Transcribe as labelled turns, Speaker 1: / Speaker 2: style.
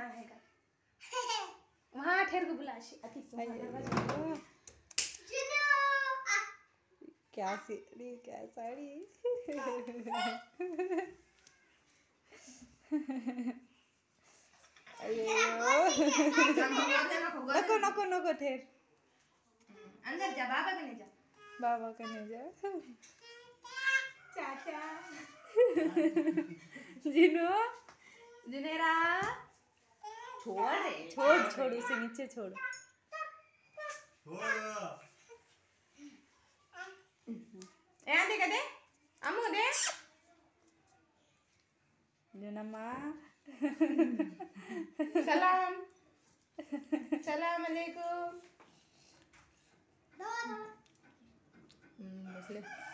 Speaker 1: हाँ है का वहाँ ठहर को बुला अशी
Speaker 2: क्या सीढ़ी क्या साड़ी? नको नको नको ठेर
Speaker 1: अंदर जा बाबा के जा।
Speaker 2: बाबा कने जा।
Speaker 1: चाचा।
Speaker 2: जिनो?
Speaker 1: जुनेरा? छोड़
Speaker 2: छोड़ छोड़ उसे नीचे छोड़।
Speaker 1: ए आंधी दे। अम्मू दे।
Speaker 2: जुनम्मा
Speaker 1: सलाम। सलाम अलैकुम। हम्म,